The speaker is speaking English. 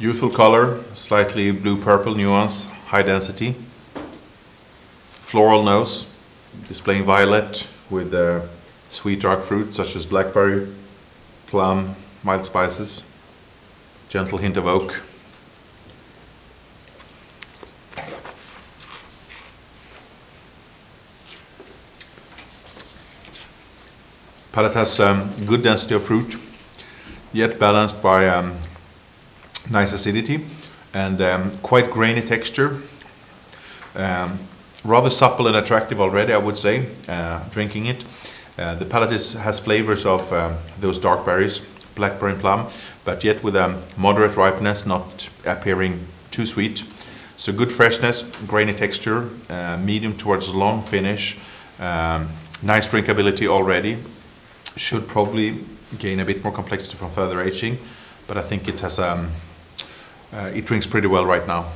Youthful color, slightly blue-purple nuance, high density. Floral nose, displaying violet with uh, sweet dark fruit such as blackberry, plum, mild spices, gentle hint of oak. Palate has um, good density of fruit, yet balanced by um, nice acidity and um, quite grainy texture. Um, rather supple and attractive already, I would say, uh, drinking it. Uh, the palate is, has flavors of um, those dark berries, blackberry and plum, but yet with a moderate ripeness, not appearing too sweet. So good freshness, grainy texture, uh, medium towards long finish, um, nice drinkability already. Should probably gain a bit more complexity from further aging, but I think it has um, uh, Uh, it drinks pretty well right now.